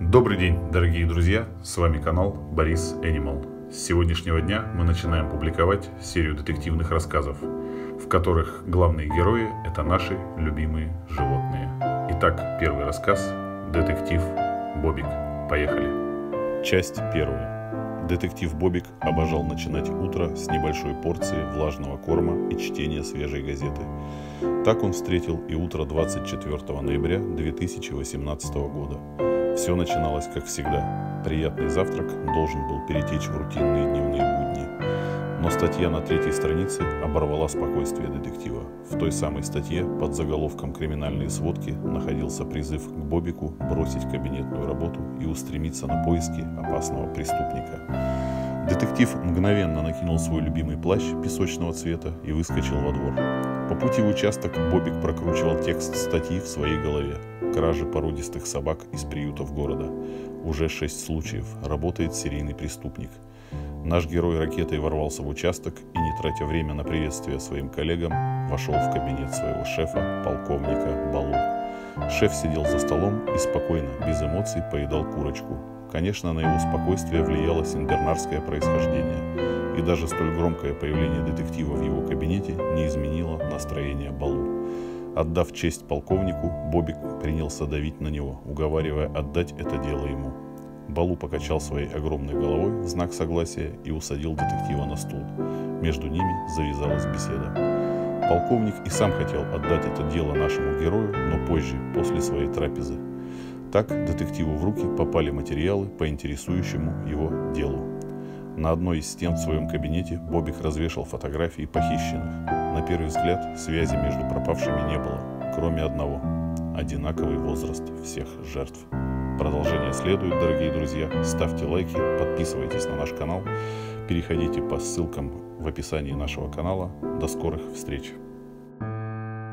Добрый день, дорогие друзья! С вами канал Борис Энимал. С сегодняшнего дня мы начинаем публиковать серию детективных рассказов, в которых главные герои – это наши любимые животные. Итак, первый рассказ – детектив Бобик. Поехали! Часть первая. Детектив Бобик обожал начинать утро с небольшой порции влажного корма и чтения свежей газеты. Так он встретил и утро 24 ноября 2018 года. Все начиналось как всегда. Приятный завтрак должен был перетечь в рутинные дневные будни. Но статья на третьей странице оборвала спокойствие детектива. В той самой статье под заголовком «Криминальные сводки» находился призыв к Бобику бросить кабинетную работу и устремиться на поиски опасного преступника. Детектив мгновенно накинул свой любимый плащ песочного цвета и выскочил во двор. По пути в участок Бобик прокручивал текст статьи в своей голове. Кражи породистых собак из приютов города. Уже шесть случаев. Работает серийный преступник. Наш герой ракетой ворвался в участок и, не тратя время на приветствие своим коллегам, вошел в кабинет своего шефа, полковника Балу. Шеф сидел за столом и спокойно, без эмоций, поедал курочку. Конечно, на его спокойствие влияло синдернарское происхождение, и даже столь громкое появление детектива в его кабинете не изменило настроение Балу. Отдав честь полковнику, Бобик принялся давить на него, уговаривая отдать это дело ему. Балу покачал своей огромной головой в знак согласия и усадил детектива на стул. Между ними завязалась беседа. Полковник и сам хотел отдать это дело нашему герою, но позже, после своей трапезы. Так детективу в руки попали материалы по интересующему его делу. На одной из стен в своем кабинете Бобик развешал фотографии похищенных. На первый взгляд связи между пропавшими не было, кроме одного – одинаковый возраст всех жертв. Продолжение следует, дорогие друзья. Ставьте лайки, подписывайтесь на наш канал, переходите по ссылкам в описании нашего канала. До скорых встреч!